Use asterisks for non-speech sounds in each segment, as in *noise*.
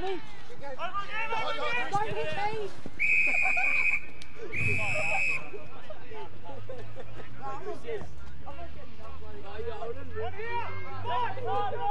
Come on, come on!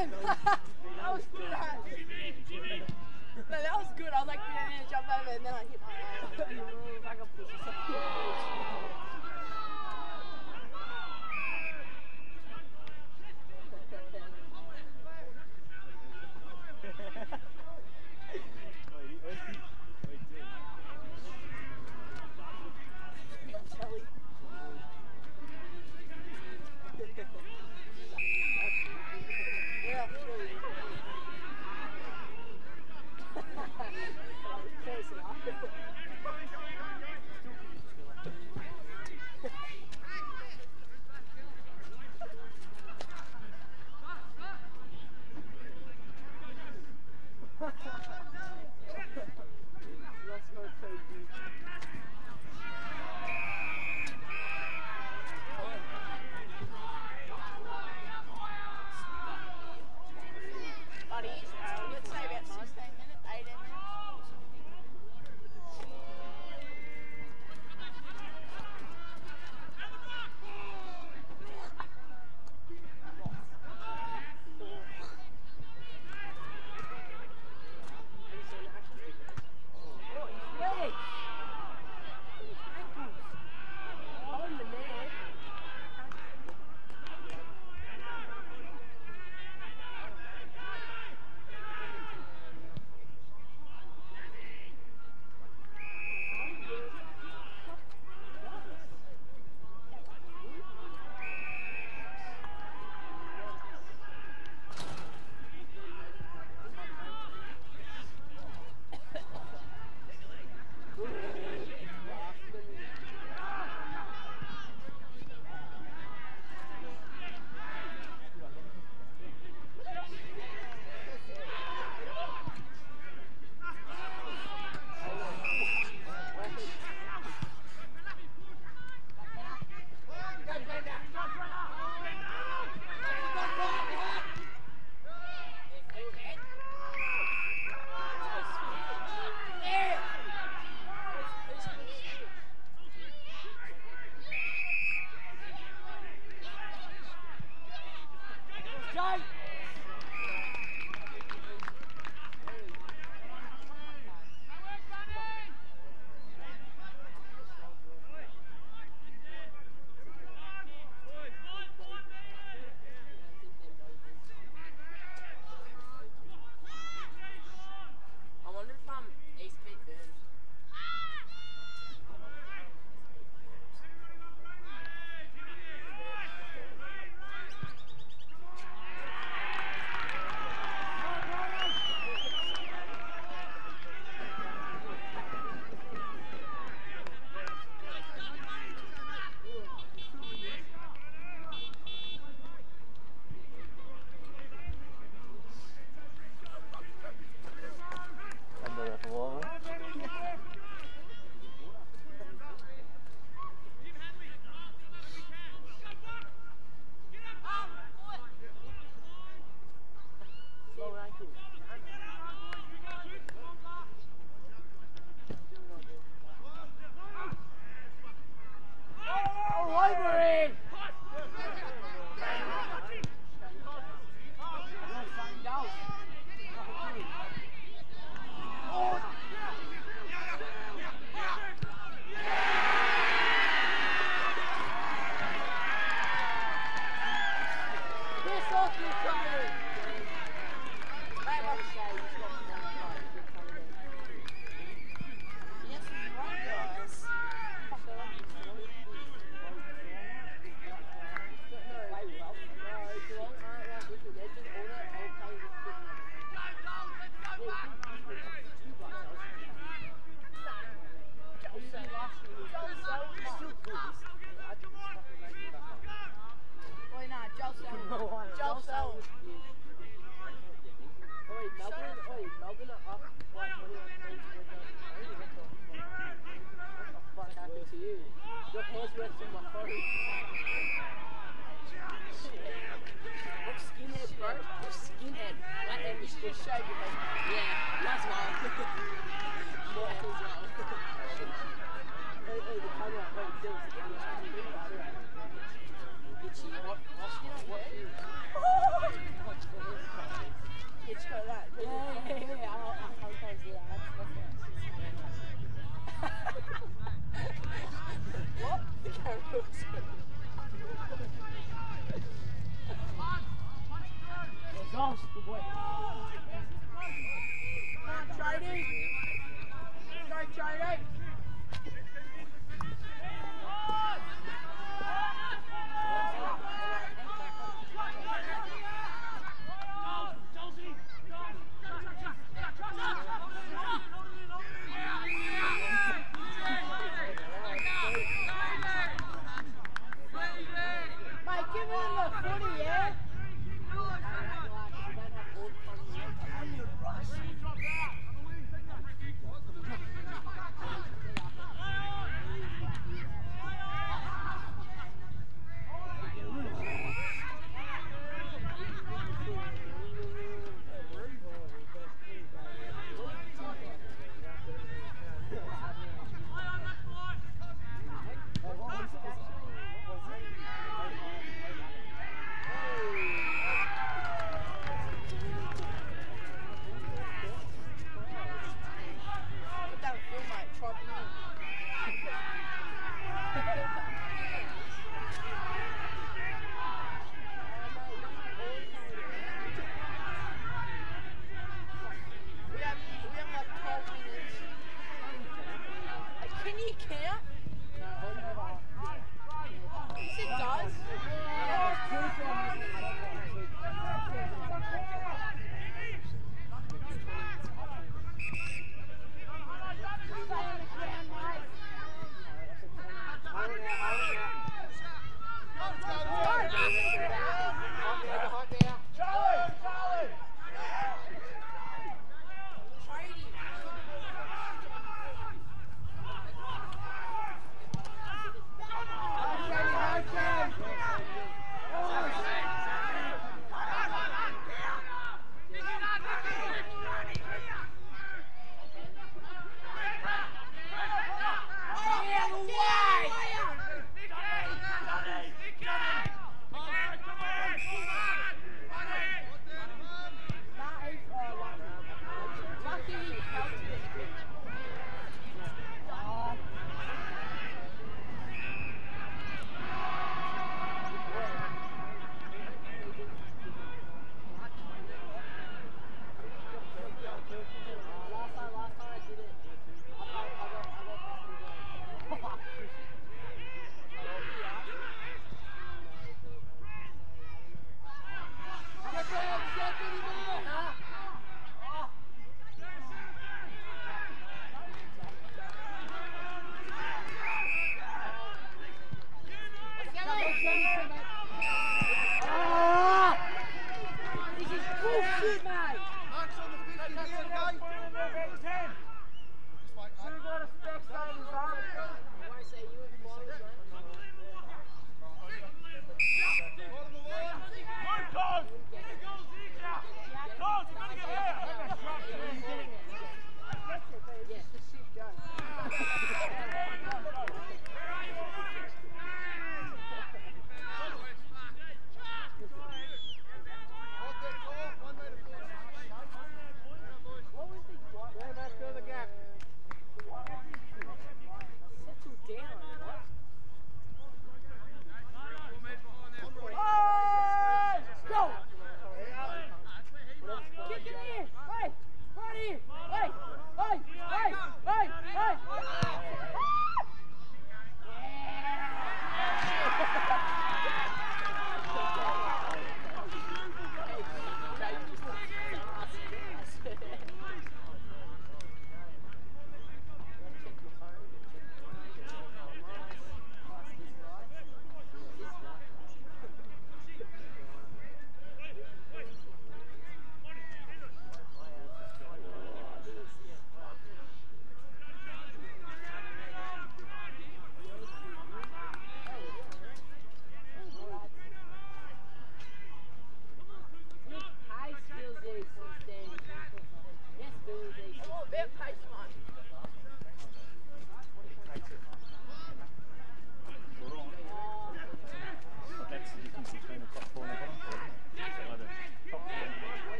I *laughs* Just just shave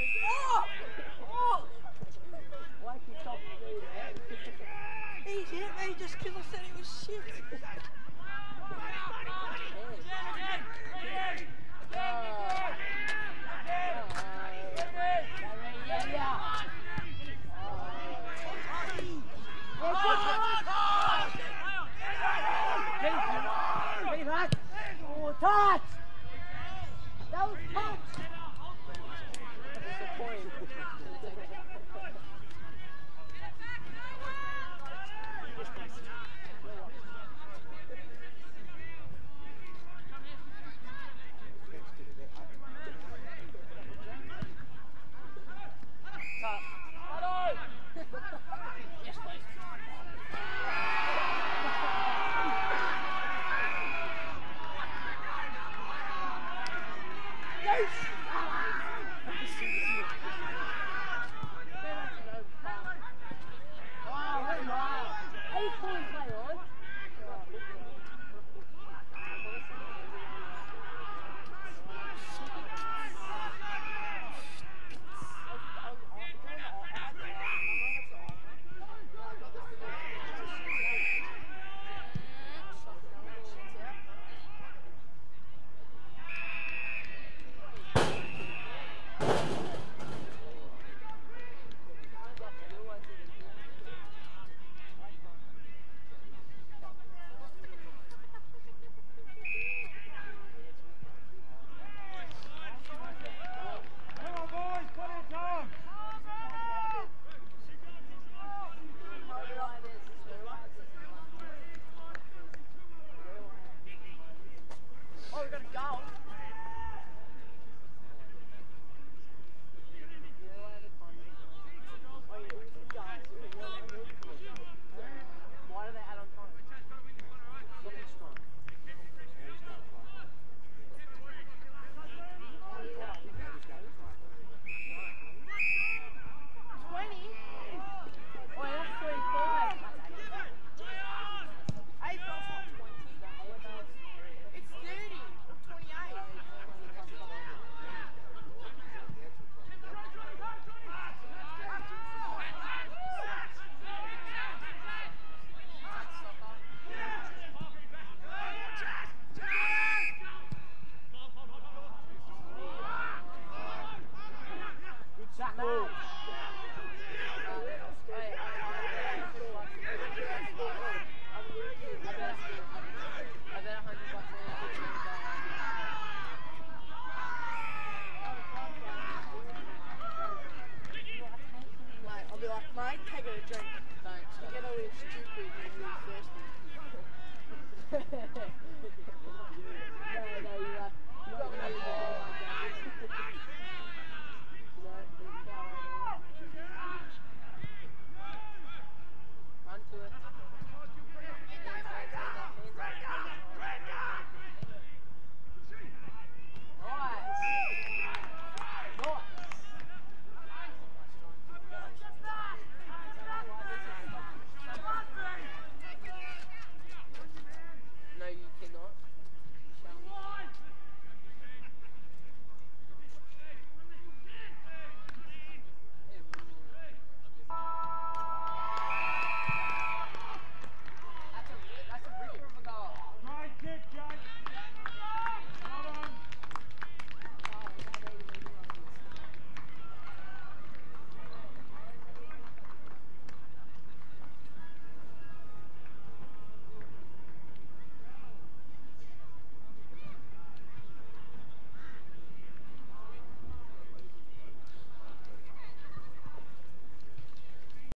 Oh!